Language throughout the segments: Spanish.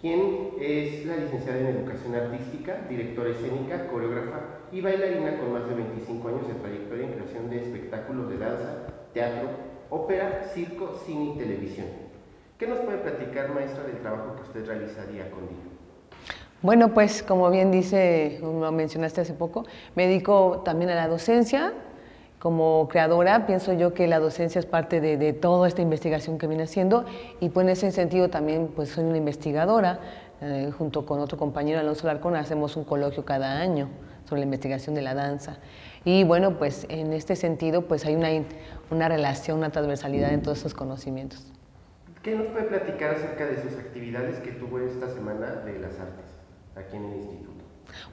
quien es la licenciada en Educación Artística, directora escénica, coreógrafa y bailarina con más de 25 años de trayectoria en creación de espectáculos de danza, teatro, ópera, circo, cine y televisión. ¿Qué nos puede platicar, maestra, del trabajo que usted realizaría con Dino? Bueno, pues como bien dice, como mencionaste hace poco, me dedico también a la docencia. Como creadora, pienso yo que la docencia es parte de, toda esta investigación que viene haciendo y pues en ese sentido también pues soy una investigadora. Eh, junto con otro compañero, Alonso Larcón, hacemos un coloquio cada año sobre la investigación de la danza. Y bueno, pues en este sentido pues hay una, una relación, una transversalidad en todos estos conocimientos. ¿Qué nos puede platicar acerca de sus actividades que tuvo esta semana de las artes aquí en el instituto?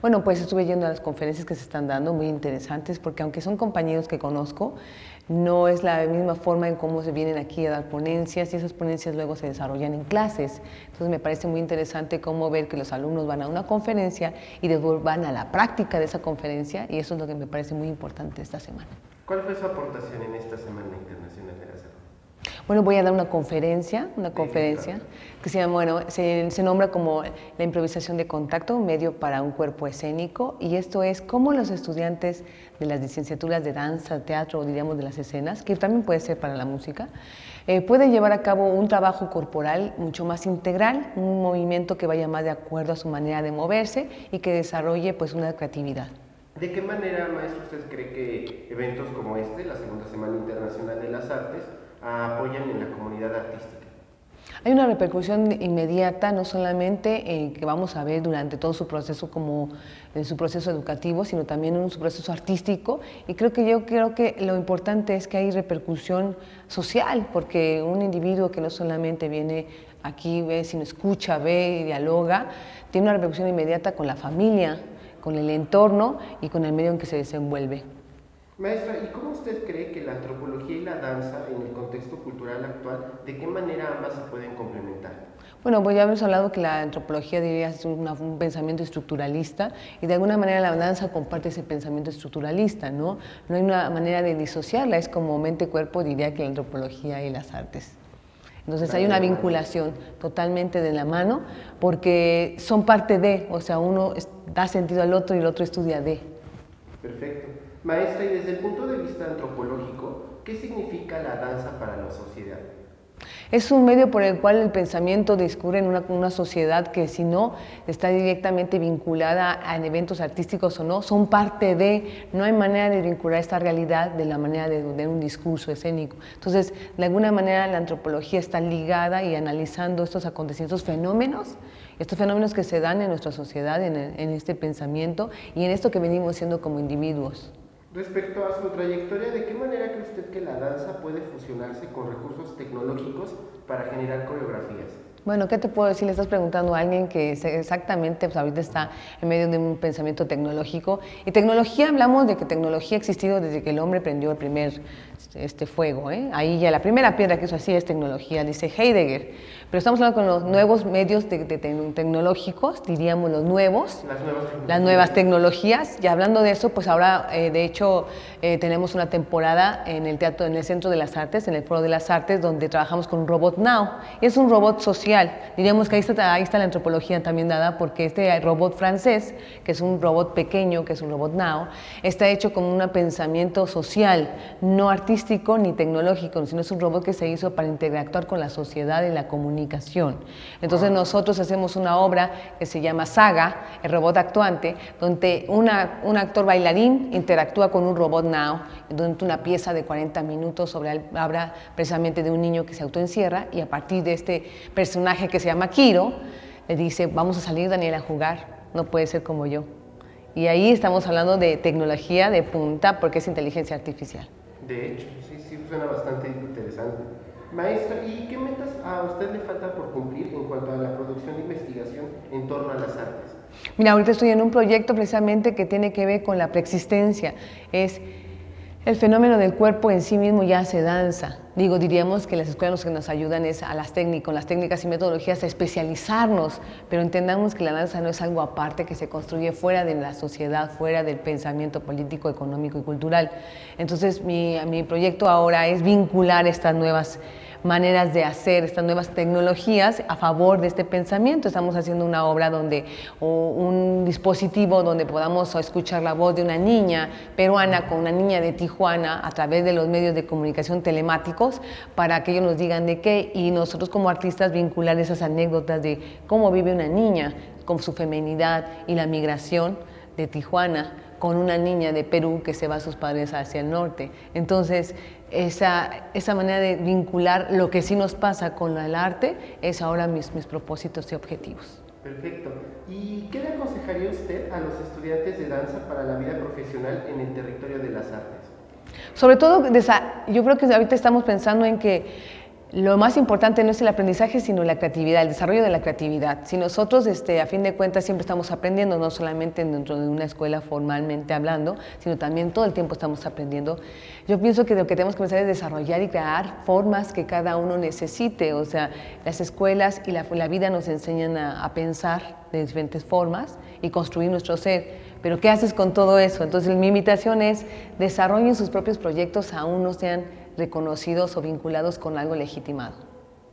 Bueno, pues estuve yendo a las conferencias que se están dando, muy interesantes, porque aunque son compañeros que conozco, no es la misma forma en cómo se vienen aquí a dar ponencias y esas ponencias luego se desarrollan en clases. Entonces me parece muy interesante cómo ver que los alumnos van a una conferencia y después van a la práctica de esa conferencia y eso es lo que me parece muy importante esta semana. ¿Cuál fue su aportación en esta Semana bueno, voy a dar una conferencia, una conferencia que se llama, bueno, se, nombra como la improvisación de contacto, medio para un cuerpo escénico, y esto es cómo los estudiantes de las licenciaturas de danza, teatro, o diríamos de las escenas, que también puede ser para la música, eh, pueden llevar a cabo un trabajo corporal mucho más integral, un movimiento que vaya más de acuerdo a su manera de moverse y que desarrolle pues una creatividad. ¿De qué manera, maestro, usted cree que eventos como este, la Segunda Semana Internacional de las Artes, apoyan en la comunidad artística? Hay una repercusión inmediata, no solamente en que vamos a ver durante todo su proceso como en su proceso educativo, sino también en su proceso artístico. Y creo que yo creo que lo importante es que hay repercusión social, porque un individuo que no solamente viene aquí, ve, sino escucha, ve y dialoga, tiene una repercusión inmediata con la familia, con el entorno y con el medio en que se desenvuelve. Maestra, ¿y cómo usted cree que la antropología y la danza en el contexto cultural actual, de qué manera ambas se pueden complementar? Bueno, pues ya hemos hablado que la antropología diría es un pensamiento estructuralista y de alguna manera la danza comparte ese pensamiento estructuralista, ¿no? No hay una manera de disociarla, es como mente-cuerpo diría que la antropología y las artes. Entonces hay una vinculación totalmente de la mano porque son parte de, o sea, uno da sentido al otro y el otro estudia de. Perfecto. Maestra, y desde el punto de vista antropológico, ¿qué significa la danza para la sociedad? Es un medio por el cual el pensamiento discurre en una, sociedad que si no está directamente vinculada a eventos artísticos o no, son parte de, no hay manera de vincular esta realidad de la manera de, de un discurso escénico. Entonces, de alguna manera la antropología está ligada y analizando estos acontecimientos, fenómenos, estos fenómenos que se dan en nuestra sociedad, en, en este pensamiento y en esto que venimos siendo como individuos. Respecto a su trayectoria, ¿de qué manera cree usted que la danza puede fusionarse con recursos tecnológicos para generar coreografías? Bueno, ¿qué te puedo decir? Le estás preguntando a alguien que exactamente pues, ahorita está en medio de un pensamiento tecnológico. Y tecnología, hablamos de que tecnología ha existido desde que el hombre prendió el primer este fuego. ¿eh? Ahí ya la primera piedra que eso así es tecnología, dice Heidegger. Pero estamos hablando con los nuevos medios de, tecnológicos, diríamos los nuevos, las nuevas, tecnologías. Y hablando de eso, pues ahora, eh, de hecho, eh, tenemos una temporada en el teatro, en el Centro de las Artes, en el Foro de las Artes, donde trabajamos con un robot Now. Es un robot social. Diríamos que ahí está, ahí está la antropología también dada, porque este robot francés, que es un robot pequeño, que es un robot Now, está hecho con un pensamiento social, no artístico ni tecnológico, sino es un robot que se hizo para interactuar con la sociedad y la comunidad entonces nosotros hacemos una obra que se llama Saga, el robot actuante, donde una, un actor bailarín interactúa con un robot now, durante una pieza de 40 minutos sobre habla precisamente de un niño que se autoencierra y a partir de este personaje que se llama Kiro, le dice, vamos a salir Daniel a jugar, no puede ser como yo. Y ahí estamos hablando de tecnología de punta porque es inteligencia artificial. De hecho, sí, sí, suena bastante interesante. Maestra, ¿y qué metas a usted le falta por cumplir en cuanto a la producción de investigación en torno a las artes? Mira, ahorita estoy en un proyecto precisamente que tiene que ver con la preexistencia. Es el fenómeno del cuerpo en sí mismo ya se danza. Digo, diríamos que las escuelas que nos ayudan es a las técnicas, las técnicas y metodologías a especializarnos, pero entendamos que la danza no es algo aparte que se construye fuera de la sociedad, fuera del pensamiento político, económico y cultural. Entonces, mi, mi proyecto ahora es vincular estas nuevas maneras de hacer estas nuevas tecnologías a favor de este pensamiento. Estamos haciendo una obra donde, o un dispositivo donde podamos escuchar la voz de una niña peruana con una niña de Tijuana a través de los medios de comunicación telemáticos para que ellos nos digan de qué y nosotros como artistas vincular esas anécdotas de cómo vive una niña con su feminidad y la migración de Tijuana con una niña de Perú que se va a sus padres hacia el norte. Entonces, esa, esa manera de vincular lo que sí nos pasa con el arte es ahora mis, mis propósitos y objetivos. Perfecto. ¿Y qué le aconsejaría usted a los estudiantes de danza para la vida profesional en el territorio de las artes? Sobre todo, yo creo que ahorita estamos pensando en que lo más importante no es el aprendizaje, sino la creatividad, el desarrollo de la creatividad. Si nosotros, este, a fin de cuentas, siempre estamos aprendiendo, no solamente dentro de una escuela formalmente hablando, sino también todo el tiempo estamos aprendiendo, yo pienso que lo que tenemos que empezar es desarrollar y crear formas que cada uno necesite. O sea, las escuelas y la, vida nos enseñan a, a pensar de diferentes formas y construir nuestro ser. Pero ¿qué haces con todo eso? Entonces, mi invitación es desarrollen sus propios proyectos, aún no sean reconocidos o vinculados con algo legitimado.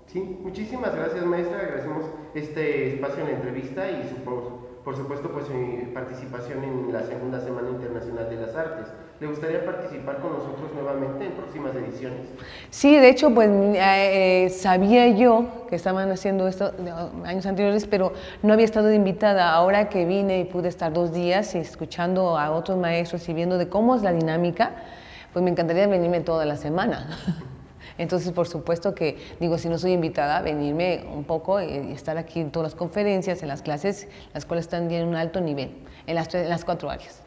Sí, muchísimas gracias maestra, agradecemos este espacio en la entrevista y su, por, supuesto pues su participación en la segunda Semana Internacional de las Artes. ¿Le gustaría participar con nosotros nuevamente en próximas ediciones? Sí, de hecho, pues eh, sabía yo que estaban haciendo esto años anteriores, pero no había estado invitada. Ahora que vine y pude estar dos días escuchando a otros maestros y viendo de cómo es la dinámica, pues me encantaría venirme toda la semana. Entonces, por supuesto que, digo, si no soy invitada, venirme un poco y estar aquí en todas las conferencias, en las clases, las cuales están en un alto nivel, en las, en las cuatro áreas.